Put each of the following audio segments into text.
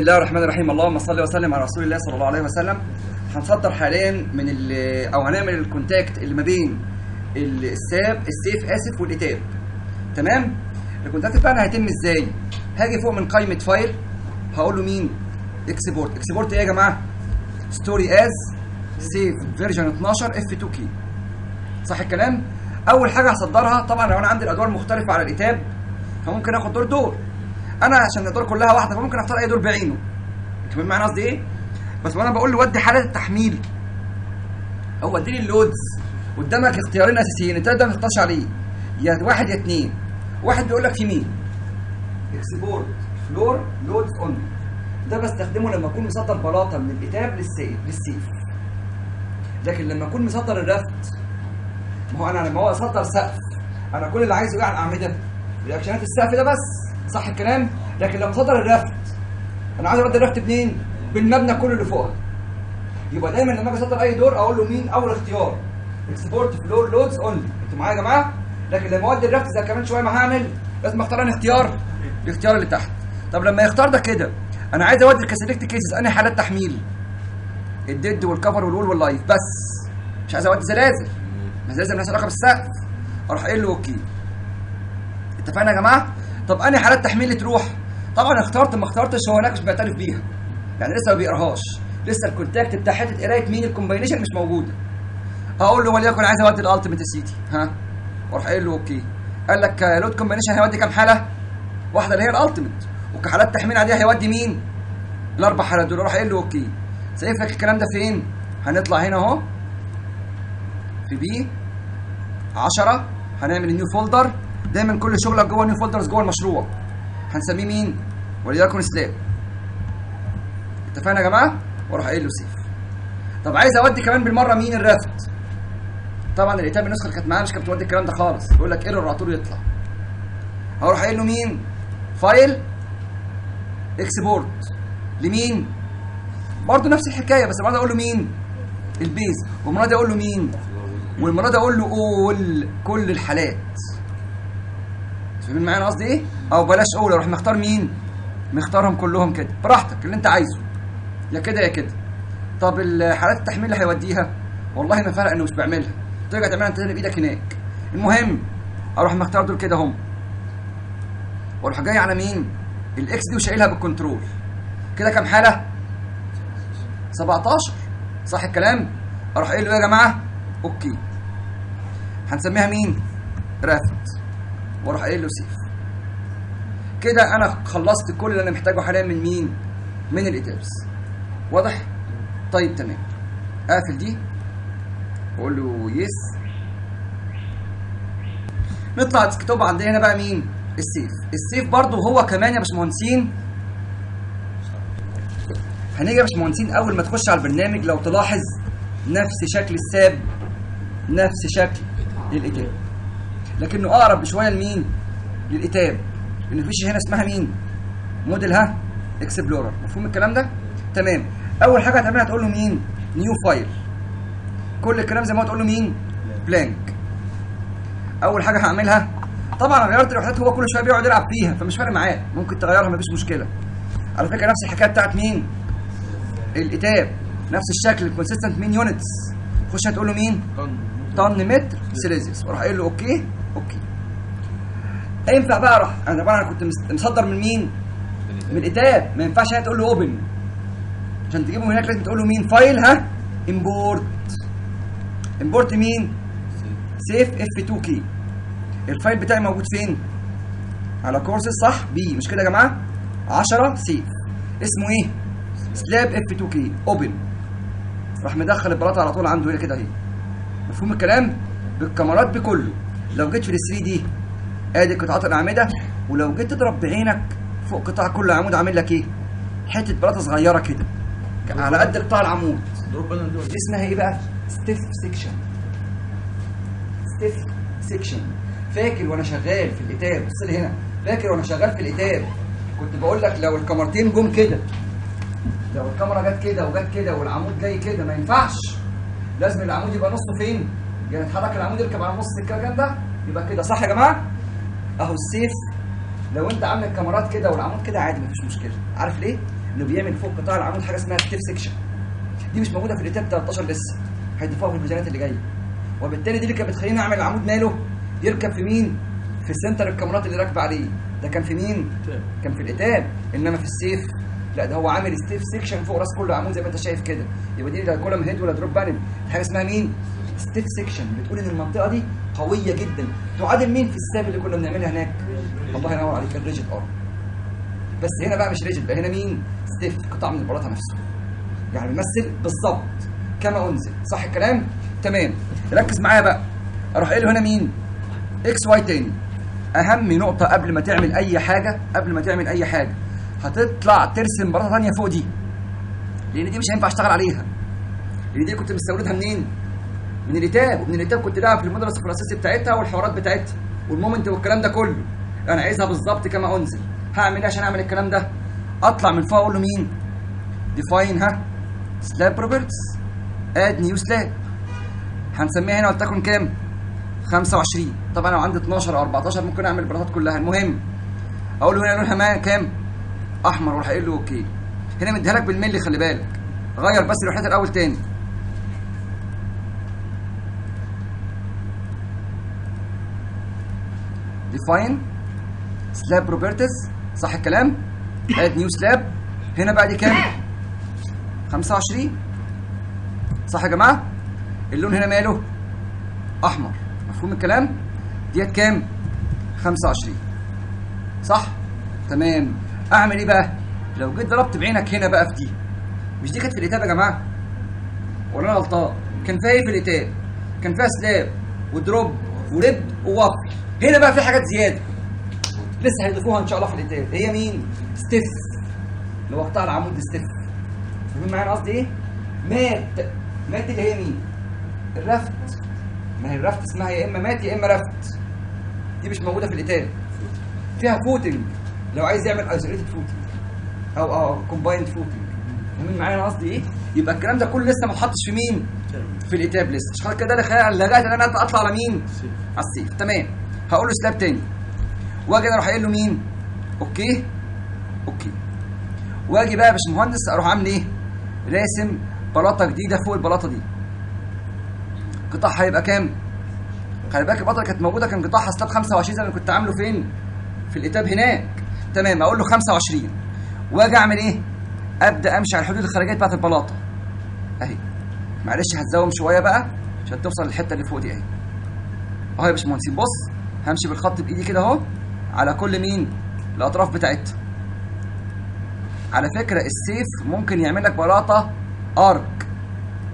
بسم الله الرحمن الرحيم. اللهم صل وسلم على رسول الله صلى الله عليه وسلم. هنصدر حاليا من ال أو هنعمل ال contact اللي ما بين ال SAP ال SAFE آسف وال ETABS تمام؟ ال contact بتاعنا هيتم إزاي؟ هاجي فوق من قائمة file هقول له مين؟ export export إيه يا جماعة؟ story as SAFE version 12 F 2 K صح الكلام؟ أول حاجة هصدرها طبعا لو أنا عندي الأدوار مختلفة على ال ETABS فممكن آخد دور دور. أنا عشان الادوار كلها واحدة فممكن اختار أي دور بعينه. انت فاهم معنى قصدي إيه؟ بس وأنا بقول له ودي حالات التحميل. هو اديني ال loads. قدامك اختيارين أساسيين انت ما تختارش عليه. يا واحد يا اثنين واحد بيقول لك في مين؟ export floor loads only. ده بستخدمه لما اكون مصدر بلاطة من ال ETABS لل SAFE لل SAFE. لكن لما اكون مصدر ال raft ما هو أنا لما هو اصدر سقف أنا كل اللي عايزه إيه على الأعمدة؟ رياكشنات السقف ده بس. صح الكلام؟ لكن لما صدر ال raft أنا عايز اودي ال raft منين بالمبنى كله اللي فوقها. يبقى دايما لما أجي اصدر أي دور أقول له مين؟ أول اختيار. export floor loads only أنتوا معايا يا جماعة؟ لكن لما أودي ال raft زي كمان شوية ما هعمل لازم أختار أنا اختيار. الاختيار اللي تحت. طب لما يختار ده كده أنا عايز أودي ال select cases أنهي حالات تحميل؟ الديد والكفر والوول واللايف بس. مش عايز أودي زلازل. ما زلازل مالهاش علاقة بالسقف. أروح قايل له okay. اتفقنا يا جماعة؟ طب انهي حالات تحميل تروح؟ طبعا اخترت ما اخترتش هو هناك مش بيعترف بيها. يعني لسه ما بيقراهاش. لسه ال contact بتاع حتة قراية مين ال combination مش موجودة. هقول له وليكن عايز أودي ال ultimate سيتي ها؟ وأروح قايل له okay. قال لك load combination هيودي كام حالة؟ واحدة اللي هي ال ultimate وكحالات تحميل عاديه هيودي مين؟ الأربع حالات دول. أروح قايل له okay. شايف لك الكلام ده فين؟ هنطلع هنا أهو. في بي 10 هنعمل new folder دايما كل شغلك جوه new folders جوه المشروع. هنسميه مين؟ وليكن slab اتفقنا يا جماعة؟ وأروح قايل له save. طب عايز أودي كمان بالمرة مين ال raft طبعا ال ETABS النسخة اللي كانت معايا مش كانت بتودي الكلام ده خالص. يقول لك error على طول يطلع. هروح قايل له مين؟ file export. لمين؟ برضه نفس الحكاية بس المرة دي أقول له مين؟ ال base. والمرة دي أقول له مين؟ والمرة دي أقول له all كل الحالات. فاهمين معايا قصدي إيه؟ أو بلاش all أروح مختار مين؟ مختارهم كلهم كده. براحتك اللي أنت عايزه. يا كده يا كده. طب الحالات التحميل اللي هيوديها؟ والله ما فرق انه مش بعملها. ترجع تعملها أنت بإيدك هناك. المهم أروح مختار دول كده هم. وأروح جاي على مين؟ ال X دي وشايلها بال control. كده كام حالة؟ 17 صح الكلام؟ أروح قايل له يا جماعة okay. هنسميها مين؟ raft. وأروح قايل له save. كده أنا خلصت كل اللي أنا محتاجه حاليا من مين؟ من ال ETABS واضح؟ طيب تمام. أقفل دي. واقول له yes. نطلع desktop عندنا هنا بقى مين؟ ال SAFE. ال SAFE برضو هو كمان يا باشمهندسين. هنيجي يا باشمهندسين أول ما تخش على البرنامج لو تلاحظ نفس شكل ال SAP نفس شكل ال ETABS لكنه أقرب بشويه لمين؟ لل ETABS لأن مفيش هنا اسمها مين؟ موديل ها؟ explorer. مفهوم الكلام ده؟ تمام. أول حاجة هتعملها تقول له مين؟ new file. كل الكلام زي ما تقول له مين؟ blank. أول حاجة هعملها طبعا أنا غيرت الوحدات هو كل شوية بيقعد يلعب فيها فمش فارق معاه. ممكن تغيرها مفيش مشكلة. على فكرة نفس الحكاية بتاعت مين؟ ال ETABS نفس الشكل ال consistent مين؟ units خش هتقول له مين؟ طن متر سيليزيوس. وأروح قايل له okay؟ أوكي. ينفع بقى؟ أروح أنا طبعا أنا كنت مصدر من مين؟ من ال ETABS ما ينفعش هنا تقول له open عشان تجيبه من هناك لازم تقول له مين؟ file ها؟ import import مين SAFE F2K ال file بتاعي موجود فين؟ على كورسز صح؟ بي مش كده يا جماعة؟ 10 SAFE اسمه إيه؟ slab F2K open راح مدخل البلاطة على طول عنده هنا كده أهي. مفهوم الكلام؟ بالكمرات بكله لو جيت في ال 3D آدي قطعات الأعمدة ولو جيت تضرب بعينك فوق قطاع كل عمود عامل لك إيه؟ حتة بلاطة صغيرة كده على قد قطاع العمود. دي اسمها إيه بقى؟ stiff section stiff section فاكر وأنا شغال في ال ETABS بص لي هنا. فاكر وأنا شغال في ال ETABS؟ كنت بقول لك لو الكمرتين جم كده لو الكمرة جت كده وجت كده والعمود جاي كده ما ينفعش. لازم العمود يبقى نصه فين؟ يعني اتحرك العمود يركب على نص الكلام ده يبقى كده صح يا جماعة؟ أهو ال SAFE. لو أنت عامل الكمرات كده والعمود كده عادي مفيش مشكلة. عارف ليه؟ إنه بيعمل فوق قطاع العمود حاجة اسمها stiff section دي مش موجودة في ال ETABS 13 لسه. هيضيفوها في ال version ات اللي جاية. وبالتالي دي اللي كانت بتخليني أعمل العمود ماله؟ يركب في مين؟ في center الكمرات اللي راكبة عليه. ده كان في مين؟ كان في ال ETABS إنما في ال SAFE. لا ده هو عامل stiff section فوق راس كل عمود زي ما انت شايف كده. يبقى دي لا column head ولا drop panel حاجة اسمها مين؟ stiff section. بتقول إن المنطقة دي قوية جدا. تعادل مين في ال SAP اللي كنا بنعملها هناك؟ الله ينور عليك ال rigid area بس هنا بقى مش rigid بقى هنا مين؟ stiff قطع من البلاطة نفسه. يعني بيمثل بالظبط كما أنزل. صح الكلام؟ تمام. ركز معايا بقى. أروح قايل هنا مين؟ XY تاني. أهم نقطة قبل ما تعمل أي حاجة قبل ما تعمل أي حاجة. هتطلع ترسم بلاطه ثانية فوق دي. لأن دي مش هينفع أشتغل عليها. لأن دي كنت مستوردها منين؟ من ال ETABS ومن ال ETABS كنت لاعب في المدرسة الفرنسيه بتاعتها والحوارات بتاعتها وال moment والكلام ده كله. أنا عايزها بالظبط كما أنزل. هعمل إيه عشان أعمل الكلام ده؟ أطلع من فوق أقول له مين؟ define ها slab properties add new slab هنسميها هنا ولتكن كام؟ 25 طبعا لو عندي 12 أو 14 ممكن أعمل البلاطات كلها. المهم أقول له هنا لونها كام؟ أحمر وراح قايل له okay. هنا مديها لك بالملي خلي بالك. غير بس الوحدات الأول تاني. define slab properties صح الكلام؟ اد نيو سلاب هنا دي كام؟ 25 صح يا جماعة؟ اللون هنا ماله؟ أحمر. مفهوم الكلام؟ ديت كام؟ 25 صح؟ تمام. أعمل إيه بقى؟ لو جيت ضربت بعينك هنا بقى في دي. مش دي كانت في الإتاب يا جماعة؟ ولا أنا غلطان. كان فيها إيه في الإتاب؟ كان فيها سلاب ودروب و rib و waffle هنا بقى في حاجات زيادة. لسه هيضيفوها إن شاء الله في ال ETABS. هي مين؟ stiff. اللي هو قطاع العمود stiff. فاهمين معايا قصدي إيه؟ mat. mat اللي هي مين؟ ال raft ما هي ال raft اسمها يا إما mat يا إما raft دي مش موجودة في ال ETABS. فيها footing. لو عايز يعمل isolated footing أو أو combined footing. فاهمين معايا أنا قصدي إيه؟ يبقى الكلام ده كله لسه ما اتحطش في مين؟ في ال ETABS لسه. عشان كده ده خيال لغاية ان أنا اطلع على مين؟ على ال SAFE. تمام. هقول له slab تاني. واجي أنا أروح قايل له مين؟ okay؟ okay. واجي بقى يا باشمهندس أروح عامل إيه؟ راسم بلاطة جديدة فوق البلاطة دي. قطاعها هيبقى كام؟ خلي بالك البلاطة كانت موجودة كان قطاعها slab 25 زي ما كنت عامله فين؟ في ال ETABS هناك. تمام أقول له 25 وأجي أعمل إيه؟ أبدأ أمشي على الحدود الخارجية بتاعت البلاطة. أهي. معلش هتزوم شوية بقى عشان توصل للحتة اللي فوق دي أهي. أهو يا باشمهندسين بص همشي بالخط بإيدي كده أهو على كل مين؟ الأطراف بتاعتها. على فكرة ال SAFE ممكن يعمل لك بلاطة arc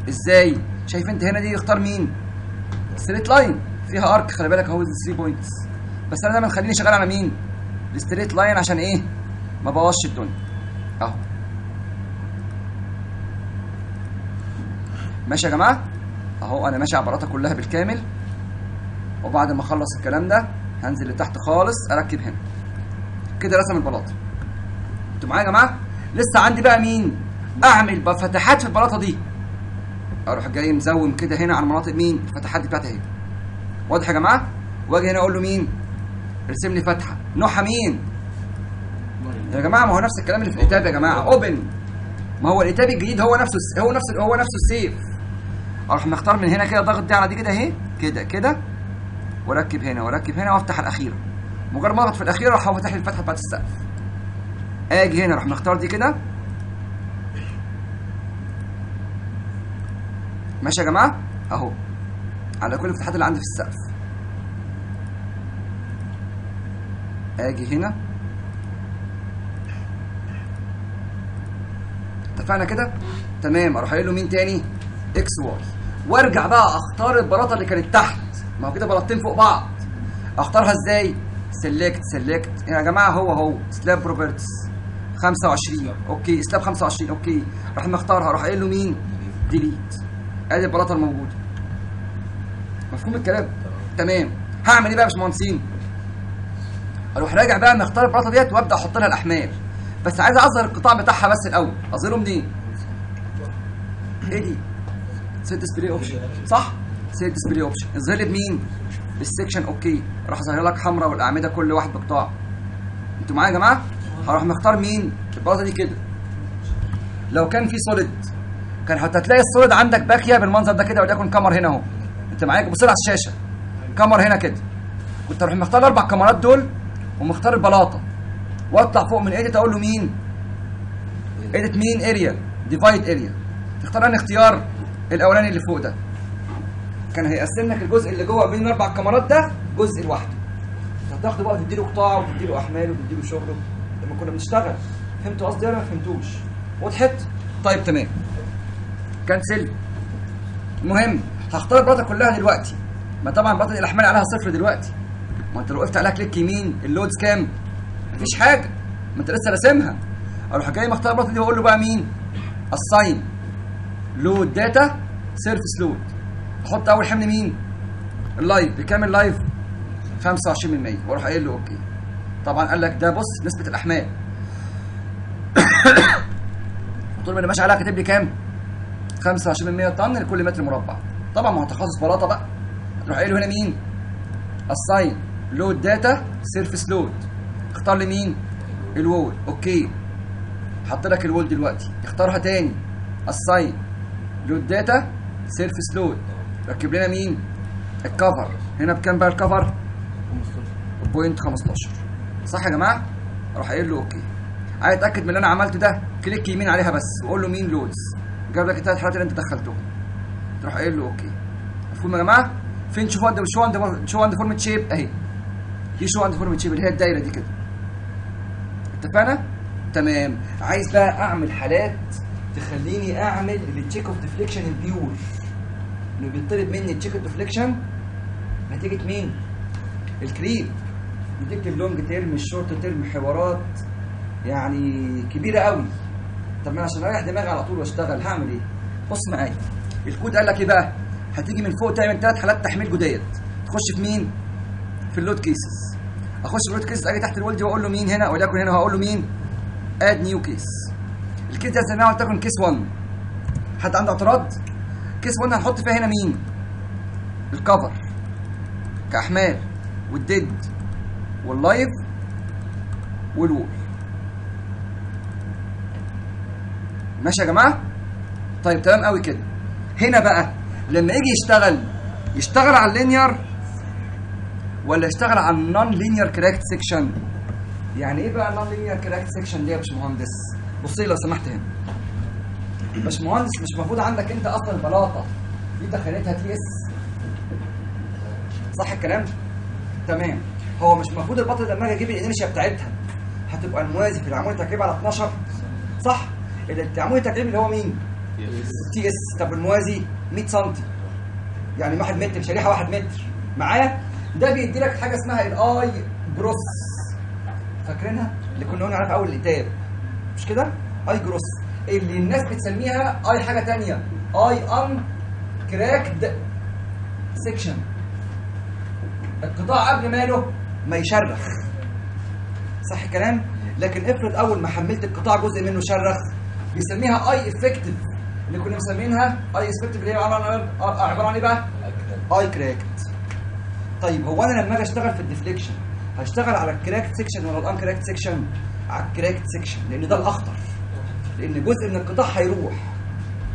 إزاي؟ شايف أنت هنا دي اختار مين؟ straight line فيها arc خلي بالك أهو 3 points بس أنا دايما خليني شغال على مين؟ ال straight line عشان إيه؟ ما بوظش الدنيا. أهو. ماشي يا جماعة؟ أهو أنا ماشي البلاطه كلها بالكامل. وبعد ما أخلص الكلام ده هنزل لتحت خالص أركب هنا. كده رسم البلاطة. أنتوا معايا يا جماعة؟ لسه عندي بقى مين؟ أعمل فتحات في البلاطة دي. أروح جاي مزوم كده هنا على المناطق مين؟ الفتحات دي بتاعتها أهي. واضح يا جماعة؟ وأجي هنا أقول له مين؟ ارسم لي فتحة. نوعها مين؟ يا جماعة ما هو نفس الكلام اللي في الاتاب يا جماعة. أوبن. ما هو الاتاب الجديد هو نفسه هو نفس هو نفسه السيف. أروح مختار من هنا كده ضغط دي على دي كده أهي. كده كده. وأركب هنا وأركب هنا وأفتح الأخيرة. مجرد ما أضغط في الأخيرة راح هو فاتح لي الفتحة بتاعت السقف. آجي هنا أروح مختار دي كده. ماشي يا جماعة؟ أهو. على كل الفتحات اللي عندي في السقف. آجي هنا. اتفقنا كده؟ تمام أروح قايل له مين تاني؟ XY وارجع بقى أختار البلاطة اللي كانت تحت. ما هو كده بلاطتين فوق بعض. أختارها إزاي؟ select select يا جماعة هو هو. slab properties 25 okay slab 25 okay. راح مختارها. راح قايل له مين؟ delete أدي البلاطة الموجودة. مفهوم الكلام؟ تمام. هعمل إيه بقى يا باشمهندسين؟ أروح راجع بقى مختار البلاطه ديت وابدأ أحط لها الاحمال. بس عايز اظهر القطاع بتاعها بس الأول. اظهره منين؟ إيه دي؟ set display option صح؟ set display option اظهر لي بمين؟ بال section okay راح ظاهر لك حمراء والأعمدة كل واحد بقطاع. أنتوا معايا يا جماعة؟ هروح مختار مين؟ البلاطه دي كده. لو كان في solid كان هتلاقي ال solid عندك باكيه بالمنظر ده كده وليكن كمر هنا اهو. انت معاك بص على الشاشة. كمر هنا كده. كنت أروح مختار الأربع كمرات دول. ومختار البلاطة. واطلع فوق من edit أقول له مين؟ edit مين area divide area تختار أنهي اختيار؟ الأولاني اللي فوق ده. كان هيقسم لك الجزء اللي جوه بين الاربع كمرات ده جزء لوحده. هتاخده بقى تديله قطاع وتديله أحمال وتديله شغله لما كنا بنشتغل فهمتوا قصدي ولا ما فهمتوش؟ وضحت؟ طيب تمام. cancel المهم هختار البلاطة كلها دلوقتي. ما طبعا بلاطة الأحمال عليها صفر دلوقتي. ما انت لو وقفت عليها click يمين ال loads كام؟ مفيش حاجة. ما انت لسه راسمها. أروح جاي مختار البلاطه دي واقول له بقى مين؟ assign load data surface load أحط أول حمل مين؟ ال live. بكام ال live؟ 25% وأروح قايل له okay. طبعا قال لك ده بص نسبة الأحمال. طول ما أنا ماشي عليها كاتب لي كام؟ 25% طن لكل متر مربع. طبعا ما هو تخصص بلاطة بقى. تروح قايل له هنا مين؟ assign load data surface load اختار لي مين ال wall okay حط لك ال wall دلوقتي. اختارها تاني. assign load data surface load ركب لنا مين؟ ال cover هنا بكام بقى ال cover point 15 صح يا جماعة؟ أروح قايل له okay عايز أتأكد من اللي أنا عملته ده. click يمين عليها بس. وقول له مين loads جاب لك الثلاث حالات اللي أنت دخلتهم. تروح قايل له okay مفهوم يا جماعة؟ فين؟ عند show عند show عند deformed shape أهي. في show عند deformed shape اللي هي الدايره دي كده اتفقنا؟ تمام. عايز بقى أعمل حالات تخليني أعمل ال check of deflection البيور إنه بيطلب مني ال check of deflection نتيجه مين ال creep. بتكتب long term ال short term حوارات يعني كبيرة قوي. طب ما أنا عشان أريح دماغي على طول وأشتغل هعمل إيه؟ بص معايا. الكود قال لك إيه بقى؟ هتيجي من فوق تعمل ثلاث حالات تحميل جداد. تخش في مين؟ في ال load cases أخش في ال load cases أجي تحت ال load وأقول له مين هنا؟ وليكن هنا هقول له مين؟ add new case ال case ده سميها قلت لكم case 1 حد عنده اعتراض؟ case 1 هنحط فيها هنا مين؟ ال cover كأحمال. وال dead وال live وال wall ماشي يا جماعة؟ طيب تمام قوي كده. هنا بقى لما يجي يشتغل يشتغل على ال linear ولا يشتغل على ال non-linear cracked section يعني إيه بقى ال non-linear cracked section دي يا باشمهندس؟ بص لي لو سمحت هنا. باشمهندس مش المفروض عندك أنت أصلا البلاطه دي دخلتها ts صح الكلام؟ تمام. هو مش المفروض البطل لما أجي أجيب ال inertia بتاعتها. هتبقى الموازي في العمود تكعيب على 12 صح؟ العمود تكعيب اللي هو مين؟ ts طب الموازي 100 سم يعني 1 متر شريحة 1 متر. معايا؟ ده بيدي لك حاجة اسمها ال I gross فاكرينها؟ اللي كنا قلنا عليها في أول الكتاب. مش كده؟ I gross اللي الناس بتسميها اي حاجة ثانية I uncracked section القطاع قبل ماله ما يشرخ. صح الكلام؟ لكن افرض أول ما حملت القطاع جزء منه شرخ بيسميها I effective اللي كنا مسمينها I effective اللي هي عبارة عن إيه بقى؟ I cracked طيب هو أنا لما أجي أشتغل في ال deflection هشتغل على ال cracked section ولا ال uncracked section على ال cracked section لأن ده الأخطر. لأن جزء من القطاع هيروح.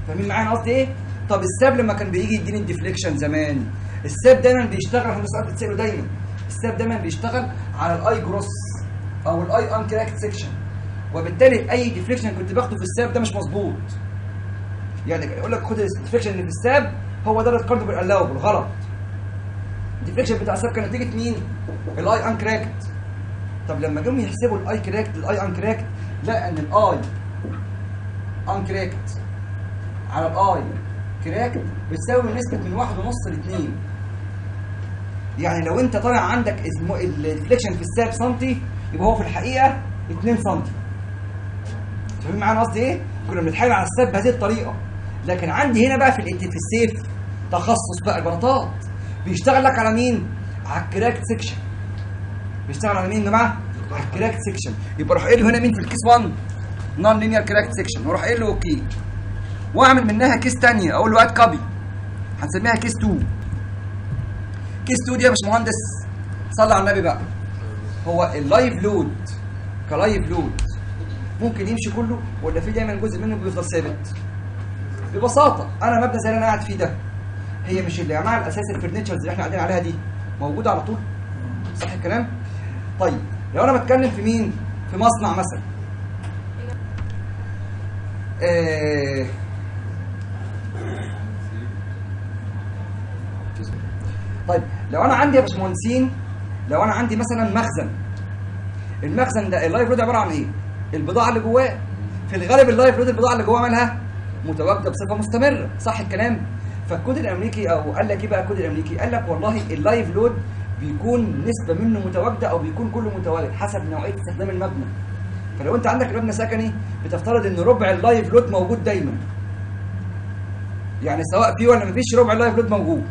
فاهمين معايا أنا قصدي إيه؟ طب ال SAP لما كان بيجي يديني ال deflection زمان ال SAP دايما بيشتغل إحنا سؤال بتسأله دايما. ال SAP دايما بيشتغل على ال I gross أو ال I uncracked section وبالتالي أي deflection كنت باخده في ال SAP ده مش مظبوط. يعني يقول لك خد ال deflection اللي في ال SAP هو ده اللي تقارنه بال allowable غلط. ال deflection بتاع ال SAP كان نتيجة مين؟ ال I uncracked طب لما جم يحسبوا ال I cracked ال I uncracked لقى إن ال I uncracked على ال I cracked بتساوي نسبة من واحد ونص ل 2 يعني لو أنت طالع عندك ال deflection في ال SAP سنتي يبقى هو في الحقيقة 2 سنتي. فاهمين معانا قصدي إيه؟ كنا بنتحايل على ال SAP بهذه الطريقة. لكن عندي هنا بقى في في ال SAFE تخصص بقى البلاطات. بيشتغل لك على مين؟ على ال cracked section بيشتغل على مين يا جماعة؟ على ال cracked section يبقى أروح قايل هنا مين في ال case 1 non-linear cracked section وأروح قايل له okay واعمل منها case ثانية أقول له هات copy هنسميها case 2 case 2 دي يا باشمهندس صلي على النبي بقى. هو ال live load ك live load ممكن يمشي كله ولا في دايما جزء منه بيفضل ثابت؟ ببساطة أنا مبنى زي اللي أنا قاعد فيه ده. هي مش الانواع الأساس ال furnitures اللي إحنا قاعدين عليها دي. موجوده على طول. صح الكلام؟ طيب لو أنا بتكلم في مين؟ في مصنع مثلا. آه. طيب لو أنا عندي يا باشمهندسين لو أنا عندي مثلا مخزن. المخزن ده ال live load عبارة عن إيه؟ البضاعة اللي جواه. في الغالب ال live load البضاعة اللي جواه مالها متواجدة بصفة مستمرة. صح الكلام؟ فالكود الأمريكي أو قال لك إيه بقى الكود الأمريكي؟ قال لك والله ال live load بيكون نسبة منه متواجدة أو بيكون كله متواجد حسب نوعية استخدام المبنى. فلو أنت عندك مبنى سكني بتفترض إن ربع ال live load موجود دايما. يعني سواء في ولا مفيش ربع ال live load موجود.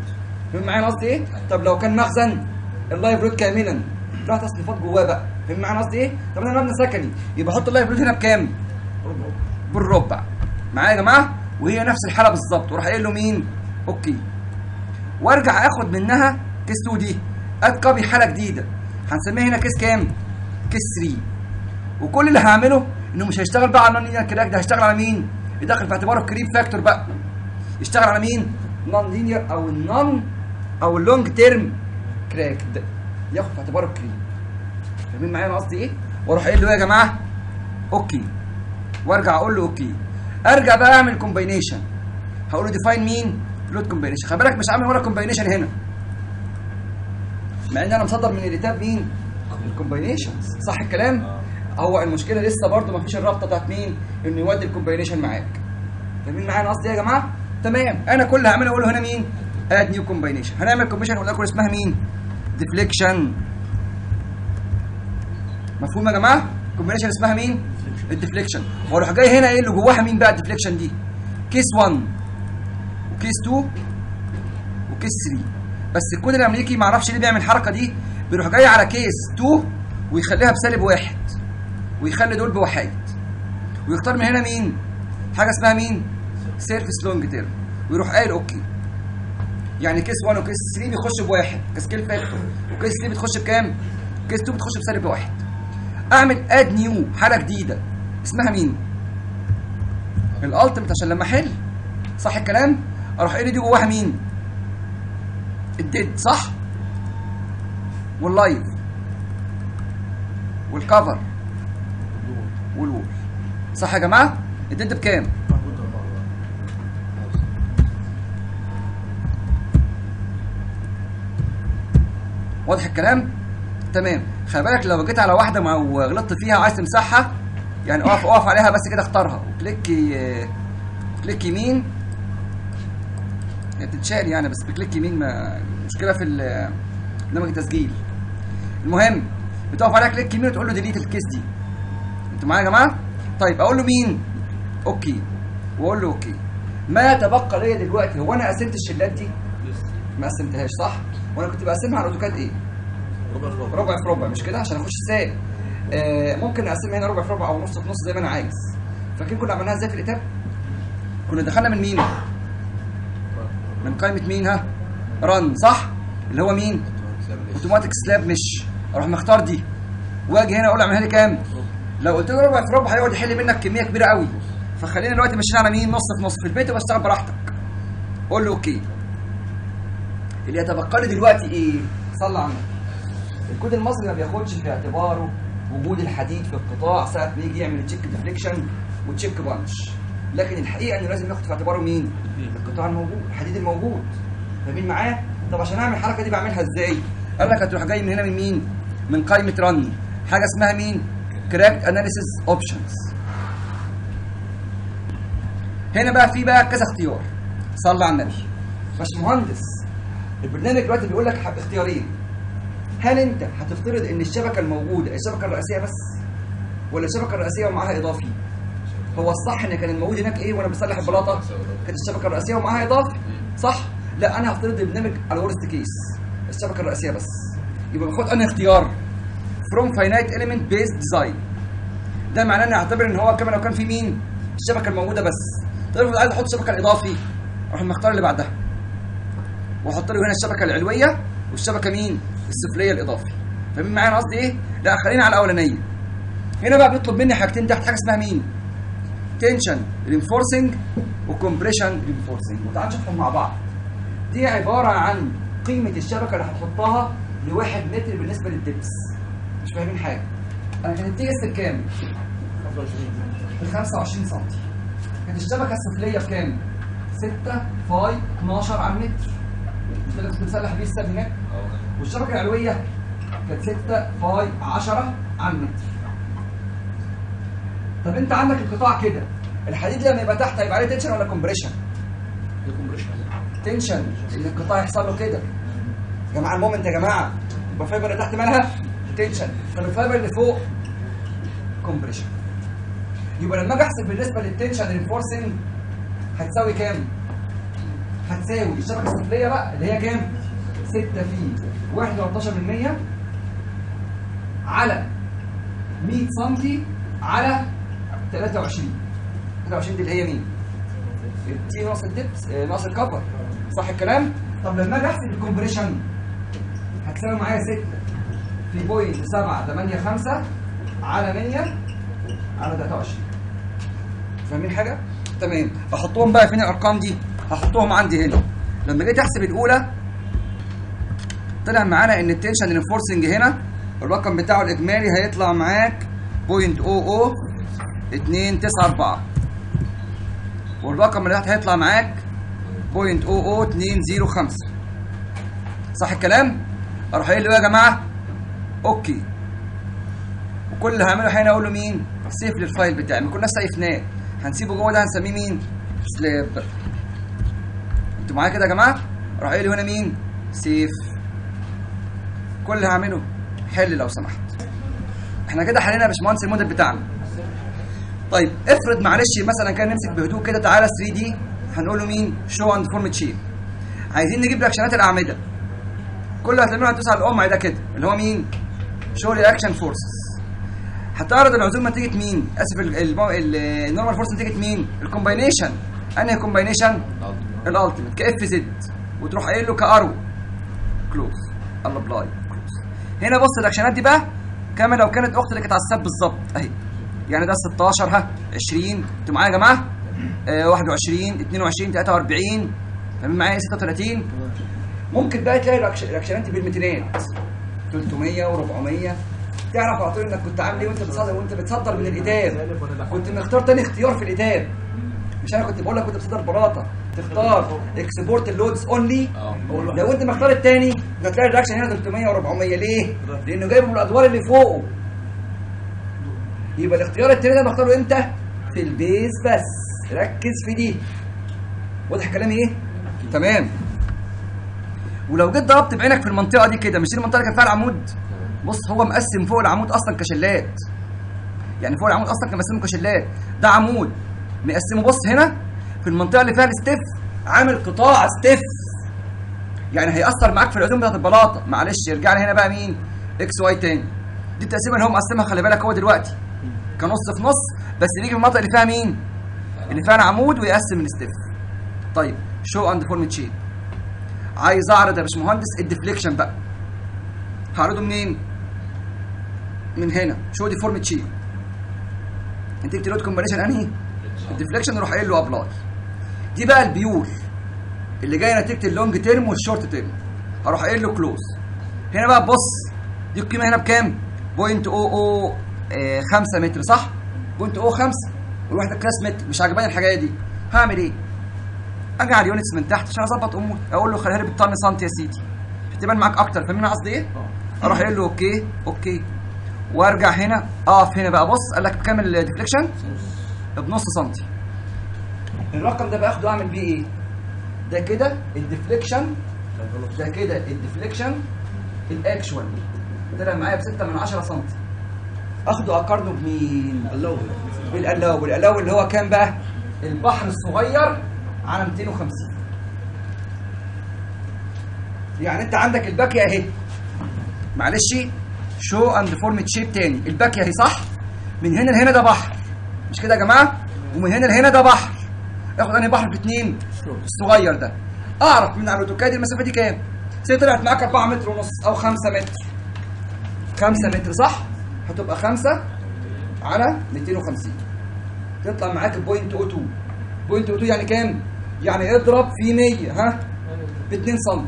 فاهم معايا قصدي إيه؟ طب لو كان مخزن ال live load كاملا. لها تصنيفات جواه بقى. فاهم معايا قصدي إيه؟ طب أنا مبنى سكني يبقى أحط ال live load هنا بكام؟ بالربع. معايا يا جماعة؟ وهي نفس الحالة بالظبط. وأروح قايل له مين؟ okay. وارجع آخد منها case 2 دي. add copy حاله جديدة. هنسميها هنا case كام؟ case 3 وكل اللي هعمله إنه مش هيشتغل بقى على ال non crack ده هيشتغل على مين؟ يدخل في اعتباره ال creep factor بقى. يشتغل على مين؟ nonlinear أو ال non أو ال long term crack ده. ياخد في اعتباره ال creep فاهمين معايا أنا قصدي إيه؟ وأروح قايل له يا جماعة؟ okay. وأرجع أقول له okay. أرجع بقى أعمل combination هقول له define مين load combination خلي بالك مش عامل ولا combination هنا. مع ان أنا مصدر من ال ETABS مين؟ ال combinations صح الكلام؟ هو المشكلة لسه برضه ما فيش الرابطة بتاعت مين؟ إنه يودي ال combination معاك. فاهمين معايا أنا قصدي إيه يا جماعة؟ تمام. أنا كل اللي هعمله أقول له هنا مين؟ add new combination هنعمل combination ولكن اسمها مين؟ deflection مفهوم يا جماعة؟ combination اسمها مين؟ ال deflection وأروح جاي هنا إيه اللي جواها مين بقى ال deflection دي؟ case 1 و case 2 و case 3 بس الكود الامريكي ما أعرفش ليه بيعمل الحركة دي بيروح جاي على case 2 ويخليها بسالب واحد ويخلي دول بواحد ويختار من هنا مين؟ حاجة اسمها مين؟ service long term. ويروح قايل okay. يعني case 1 و case 3 بيخش بواحد. ك scale factor و case 3 بتخش بكام؟ case 2 بتخش بسالب واحد. أعمل add new حاله جديدة. اسمها مين؟ ال ultimate عشان لما أحل. صح الكلام؟ أروح قايل دي جواها مين؟ ال dead صح؟ وال live وال cover وال wall. صح يا جماعة؟ الديد بكام؟ واضح الكلام؟ تمام. خلي بالك لو جيت على واحدة وغلطت فيها وعايز تمسحها يعني أقف أقف عليها بس كده اختارها. وكليك ي- كليك يمين هي بتتشال يعني بس بكليك يمين ما مشكلة في برنامج التسجيل. المهم بتقف عليها click يمين وتقول له delete ال case دي. أنتوا معايا يا جماعة؟ طيب أقول له مين؟ okay. وأقول له okay. ما تبقى ليا دلوقتي هو أنا قسمت ال shell ات دي؟ ما قسمتهاش صح؟ وأنا كنت بقسمها على ال AutoCAD إيه؟ ربع في ربع. ربع في ربع مش كده؟ عشان اخش سالب آه ممكن أقسمها هنا ربع في ربع أو نص في نص زي ما أنا عايز. فاكرين كنا عملناها إزاي في ال ETABS كنا دخلنا من مين من قائمة مين ها؟ run صح؟ اللي هو مين؟ automatic slab mesh. أروح مختار دي. وأجي هنا أقول له اعملها لي كام؟ لو قلت له ربع في ربع هيقعد يحل منك كمية كبيرة قوي. فخلينا دلوقتي ماشيين على مين؟ نص في نص في البيت وبشتغل براحتك. قول له okay. اللي يتبقى لي دلوقتي إيه؟ صلى على الكود المصري ما بياخدش في اعتباره وجود الحديد في القطاع ساعة ما يجي يعمل check deflection و check punch لكن الحقيقة انه لازم ياخد في اعتباره مين؟ القطاع الموجود الحديد الموجود. فاهمين معايا؟ طب عشان أعمل الحركة دي بعملها إزاي؟ قال لك هتروح جاي من هنا من مين؟ من قائمة run حاجة اسمها مين؟ cracking analysis options هنا بقى في بقى كذا اختيار. صلى على النبي. باشمهندس البرنامج دلوقتي بيقول لك اختيارين. هل أنت هتفترض إن الشبكة الموجودة الشبكة الرئيسية بس ولا الشبكة الرئيسية ومعاها إضافي؟ هو الصح إن كان الموجود هناك إيه وأنا بصلح البلاطة؟ كانت الشبكة الرئيسية ومعاها اضافي صح؟ لا أنا هفترض البرنامج على worst case الشبكة الرئيسية بس. يبقى باخد أنا اختيار. from finite element based design ده معناه ان أعتبر إن هو كمان لو كان في مين؟ الشبكة الموجودة بس. طيب عايز أحط الشبكة الإضافي. أروح مختار اللي بعدها. وأحط له هنا الشبكة العلوية والشبكة مين؟ السفلية الإضافي. فاهمين معايا أنا قصدي إيه؟ لا خلينا على الأولانية. هنا بقى بيطلب مني حاجتين. تحت حاجة اسمها مين؟ tension reinforcing و compression reinforcing وتعالوا نشوفهم مع بعض. دي عبارة عن قيمة الشبكة اللي هتحطها لواحد متر بالنسبة لل depth. مش فاهمين حاجة. أنا كانت ts بكام؟ ب 25 سم. كانت الشبكة السفليه بكام؟ 6 phi 12 على المتر. مش ده اللي كنت بتسلح بيه ال slab هناك. والشبكة العلوية كانت 6 phi 10 على المتر. طب انت عندك القطاع كده. الحديد لما يبقى تحت هيبقى عليه tension ولا compression؟ tension إن القطاع يحصل له كده. يا جماعة ال moment يا جماعة يبقى ال fiber اللي تحت مالها؟ tension طب ال fiber اللي فوق؟ compression يبقى لما أجي أحسب بالنسبة لل tension reinforcing هتساوي كام؟ هتساوي. الشبكه السفليه بقى اللي هي كام؟ 6 في 1.13% على 100 سم على 23 23 دي اللي هي مين؟ t ناقص ال depth آه، ناقص ال cover صح الكلام؟ طب لما أجي احسب ال compression هتساوي معايا 6 في point 7 8 5 على 100 على 23 فاهمين حاجة؟ تمام أحطهم بقى فين الأرقام دي؟ هحطهم عندي هنا لما جيت أحسب الأولى طلع معانا إن ال tension reinforcing هنا الرقم بتاعه الإجمالي هيطلع معاك 0.00294 والرقم اللي تحت هيطلع معاك 0.00205 صح الكلام؟ أروح قايل له يا جماعة okay وكل اللي هعمله هنا أقول له مين؟ save لل file بتاعي ما كنا save ناه هنسيبه جوه ده هنسميه مين؟ slab أنتوا معايا كده يا جماعة؟ أروح قايل هنا مين؟ save كل اللي هعمله حل لو سمحت إحنا كده حلينا يا باشمهندس الموديل بتاعنا طيب افرض معلش مثلا كان نمسك بهدوء كده تعالى 3 دي هنقول له مين؟ show undeformed shape عايزين نجيب reaction ات الأعمدة. كل اللي هتعمله هتدوس على الأم ده كده. اللي هو مين؟ show reaction forces هتعرض العزوم نتيجة مين؟ أسف ال normal force نتيجة مين؟ ال combination أنهي combination ال ultimate كاف زد وتروح قايل له كارو close apply close هنا بص ال reaction ات دي بقى كما لو كانت أخت اللي كانت على السب بالظبط. أهي. يعني ده 16 ها 20 أنتوا معايا يا جماعة؟ آه 21 22 43 فاهمين معايا؟ 36 ممكن بقى تلاقي دي بالمترات 300 و400 تعرف على طول إنك كنت عامل إيه وأنت بتصدر وأنت بتصدر من ال ETABS كنت مختار تاني اختيار في ال ETABS مش أنا كنت بقول لك كنت بتصدر بلاطة. تختار export ال loads only لو أنت مختار التاني هتلاقي ال reaction هنا 300 و400 ليه؟ لأنه جايبه من الأدوار اللي فوقه. يبقى الاختيار التاني ده بختاره إمتى؟ في ال base بس. ركز في دي. واضح كلامي إيه؟ تمام. ولو جيت ضربت بعينك في المنطقة دي كده مش دي المنطقة اللي كان فيها العمود؟ بص هو مقسم فوق العمود أصلا كشلات. يعني فوق العمود أصلا كان مقسمه كشلات. ده عمود. مقسمه بص هنا في المنطقة اللي فيها ال stiff عامل قطاع stiff. يعني هيأثر معاك في العزوم بتاعت البلاطة. معلش ارجع لي هنا بقى مين؟ XY تاني. دي التقسيمه اللي هو مقسمها خلي بالك هو دلوقتي. كنص في نص بس بيجي في المنطقة اللي فيها مين؟ اللي فيها العمود ويقسم ال stiff طيب show undeformed shape عايز أعرض يا باشمهندس ال deflection بقى. هعرضه منين؟ من هنا. show deformed shape انت جبت load combination انهي؟ ال deflection نروح قايل له apply دي بقى البيول. اللي جاية نتيجة ال long term وال short term هروح قايل له close هنا بقى بص. دي القيمة هنا بكام؟ point O O 5 متر صح؟ point O 5 والوحده كلاس متر مش عجباني الحاجة دي. هعمل إيه؟ أجي على ال units من تحت عشان أظبط أموري. أقول له خليها لي بالطن سنتي يا سيدي. هتبان معاك أكتر فاهمين أنا قصدي إيه؟ أروح قايل له okay okay. وأرجع هنا. أقف هنا بقى بص قال لك بكام ال deflection بنص سنتي. الرقم ده بأخده أعمل بيه إيه؟ ده كده ال deflection ده كده ال deflection ال actual طلع معايا ب 6 من 10 سم اخده اقارنه بمين؟ بال allowable بال allowable اللي هو كام بقى؟ البحر الصغير على 250 يعني أنت عندك الباكية أهي معلش show undeformed shape تاني الباكية أهي صح؟ من هنا لهنا ده بحر مش كده يا جماعة؟ ومن هنا لهنا ده بحر اخد أنهي بحر في الصغير ده أعرف من على الأوتوكاد المسافة دي كام؟ سي طلعت معاك 4 متر ونص أو 5 متر 5 متر صح؟ هتبقى 5 على 250 تطلع معاك point O 2 point O 2 يعني كام؟ يعني اضرب في 100 ها ب 2 سم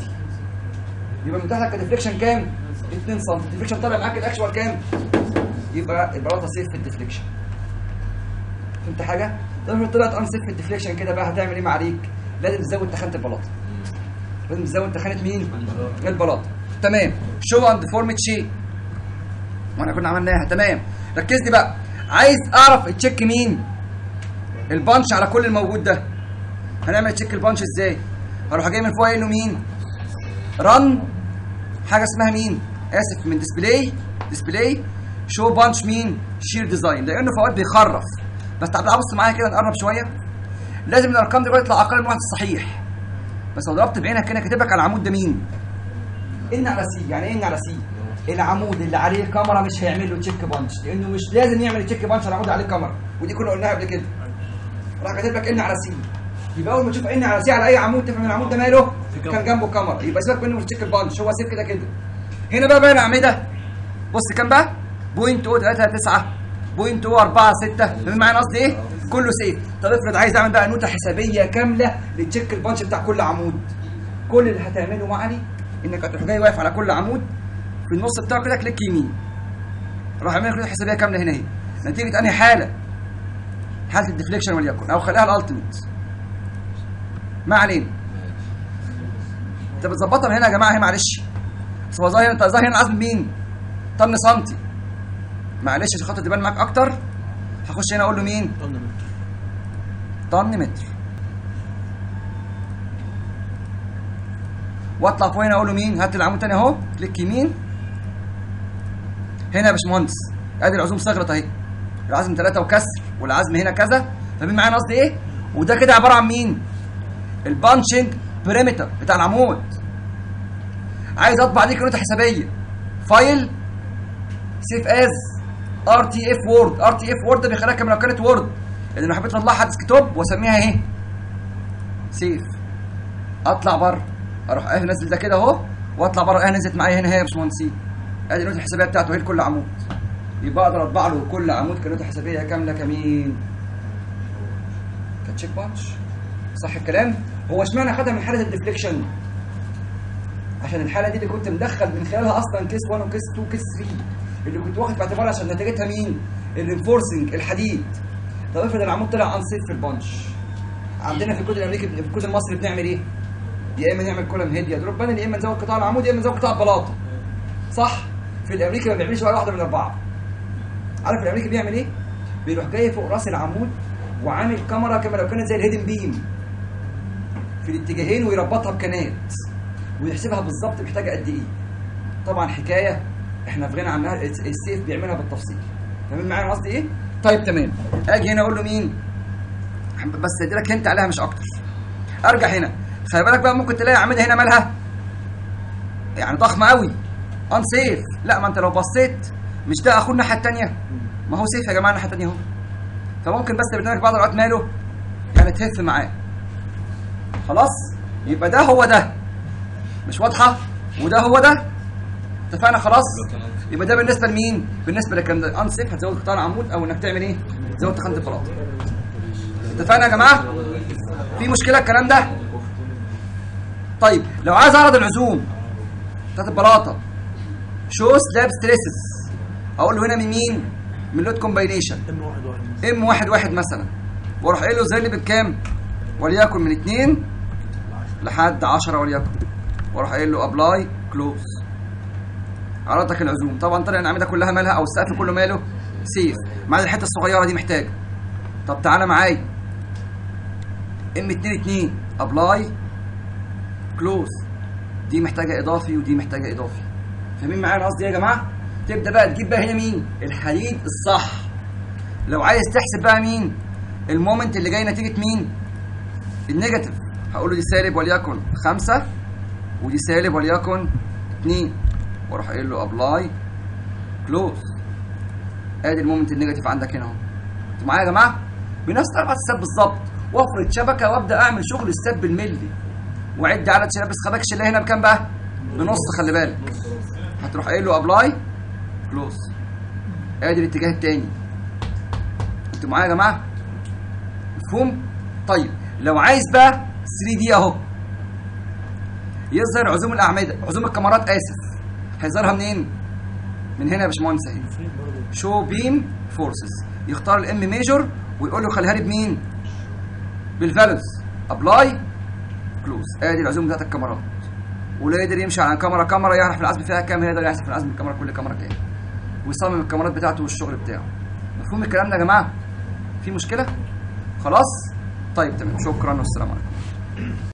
يبقى متاح لك ال deflection كام؟ 2 سم ال deflection طالع معاك ال actual كام؟ يبقى البلاطه safe في ال deflection فهمت حاجة؟ طب لو طلعت unsafe في ال deflection كده بقى هتعمل إيه معاليك؟ لازم تزود تخانه البلاطه لازم تزود تخانه مين؟ البلاطه تمام show undeformed shape وإحنا كنا عملناها تمام ركز لي بقى عايز أعرف ال check مين؟ ال punch على كل الموجود ده هنعمل check ال punch إزاي؟ هروح جاي من فوق قايل له مين؟ run حاجة اسمها مين؟ آسف من display display show punch مين؟ shear design لأنه فوقات بيخرف بس تعالى بص معايا كده نقرب شوية لازم الأرقام دي تطلع أقل من واحد الصحيح بس لو ضربت بعينك هنا كاتب لك على العمود ده مين؟ إن على سي يعني إيه إن على سي؟ العمود اللي عليه الكاميرا مش هيعمل له check punch لأنه مش لازم يعمل check punch على العمود اللي عليه الكاميرا. ودي كنا قلناها قبل كده. راح كاتب لك ان على سي يبقى أول ما تشوف ان على سي على أي عمود تفهم العمود ده ماله؟ كان جنبه كاميرا. يبقى سيبك منه check ال punch هو safe كده كده. هنا بقى بقى الاعمده بص كام بقى؟ point O 3 9 point O 4 6 فاهم معايا قصدي إيه؟ كله safe. طب افرض عايز أعمل بقى نوتة حسابية كاملة لل check ال punch بتاع كل عمود. كل اللي هتعمله معلي إنك هتروح جاي واقف على كل عمود في النص بتاعه كده click يمين. راح اعمل لك حسابية كاملة هنا اهي. نتيجه انهي حالة. حالة ال deflection وليكن. أو خليها ال ultimate ما علينا. انت بتظبطها من هنا يا جماعة هي معلش. بس هو ظاهر انت ظاهر العزم مين؟ طن سنتي معلش عشان خاطر تبان معاك أكتر. هخش هنا أقول له مين؟ طن متر. واطلع فوق هنا أقول له مين؟ هات العمود تاني أهو. click يمين. هنا يا باشمهندس ادي العزوم صغرت اهي. العزم ثلاثة وكسر والعزم هنا كذا. فاهمين معايا قصدي إيه؟ وده كده عبارة عن مين؟ ال punching perimeter بتاع العمود. عايز أطبع دي كنوتة حسابية. file save as RTF Word. RTF Word بيخليها كما لو كانت وورد. لأن لو حبيت أطلعها desktop وأسميها إيه؟ SAFE. أطلع بره. أروح آه نازل ده كده أهو وأطلع بره. آه نزلت معايا هنا هي يا باشمهندسين. ادي النوتة الحسابيه بتاعته هي لكل عمود يبقى أقدر أطبع له كل عمود كنوتة حسابية كاملة كمين؟ ك check punch صح الكلام؟ هو اشمعنى خدها من حالة ال deflection؟ عشان الحالة دي اللي كنت مدخل من خلالها أصلا case 1 و case 2 و case 3 اللي كنت واخد في اعتبارها عشان نتيجتها مين؟ ال reinforcing الحديد طب افرض العمود طلع unsafe في ال punch عندنا في الكود الأمريكي في الكود المصري بنعمل إيه؟ يا إما نعمل column head يا drop panel يا إما نزود قطاع العمود يا إما نزود قطاع البلاطة صح؟ في الأمريكي ما بيعملش ولا واحدة من الأربعة. عارف الأمريكي بيعمل إيه؟ بيروح جاي فوق رأس العمود وعامل كمرة كما لو كانت زي ال hidden beam. في الاتجاهين ويربطها بكنات. ويحسبها بالظبط محتاجة قد إيه. طبعا حكاية إحنا في غنى عنها ال SAFE بيعملها بالتفصيل. فاهمين معايا؟ قصدي إيه؟ طيب تمام. أجي هنا أقول له مين؟ بس ادي لك هنت عليها مش أكتر. أرجع هنا. خلي بالك بقى ممكن تلاقي اعمده هنا مالها؟ يعني ضخمة قوي ان سيف لا ما انت لو بصيت مش ده اخوه الناحية الثانية ما هو سيف يا جماعة الناحية الثانية أهو. فممكن بس البرنامج بعض الأوقات ماله يعني تهف معاه. خلاص؟ يبقى ده هو ده. مش واضحة؟ وده هو ده؟ اتفقنا؟ خلاص؟ يبقى ده بالنسبة لمين؟ بالنسبة للكلام ده unsafe هتزود قطاع العمود أو إنك تعمل إيه؟ تزود تخانة البلاطه اتفقنا يا جماعة؟ في مشكلة الكلام ده؟ طيب لو عايز أعرض العزوم بتاعت البلاطة show slab stresses؟ أقول له هنا من مين؟ من load combination M واحد واحد M واحد واحد مثلا. وأروح قايل له اللي بالكام؟ وليكن من 2 لحد 10 وليكن. وأروح قايل له apply close عرضتك العزوم. طبعا طلع الاعمده كلها مالها أو السقف كله ماله safe ما عدا الحتة الصغيرة دي محتاجه طب تعالى معايا. M 2 2 apply close دي محتاجة إضافي ودي محتاجة إضافي. فاهمين معايا أنا قصدي إيه يا جماعة؟ تبدأ بقى تجيب بقى هنا مين؟ الحديد الصح. لو عايز تحسب بقى مين؟ ال moment اللي جاي نتيجة مين؟ ال negative. هقول له دي سالب وليكن خمسة ودي سالب وليكن اتنين. وأروح قايل له apply close ادي ال moment ال negative عندك هنا اهو. أنتوا معايا يا جماعة؟ بنفس طريقة ال SAP بالظبط. وافرض شبكة وابدأ أعمل شغل ال SAP بالملي وعد عدد شباب بس اللي هنا بكام بقى؟ بنص خلي بالك. هتروح قايل له apply close ادي الاتجاه التاني. أنتوا معايا يا جماعة؟ مفهوم؟ طيب لو عايز بقى 3D اهو. يظهر عزوم الأعمدة. عزوم الكمرات آسف. هيظهرها منين؟ من هنا يا باشمهندس أهي. show beam forces يختار ال M major ويقول له خليها لي بمين؟ بال values apply close ادي العزوم بتاعت الكمرات. ولا يقدر يمشي على كمرة كمرة يعرف العزم فيها كام يقدر يحسب العزم الكمرة كل كمرة كام. ويصمم الكاميرات بتاعته والشغل بتاعه. مفهوم الكلام ده يا جماعة؟ في مشكلة؟ خلاص؟ طيب تمام. شكرا والسلام عليكم.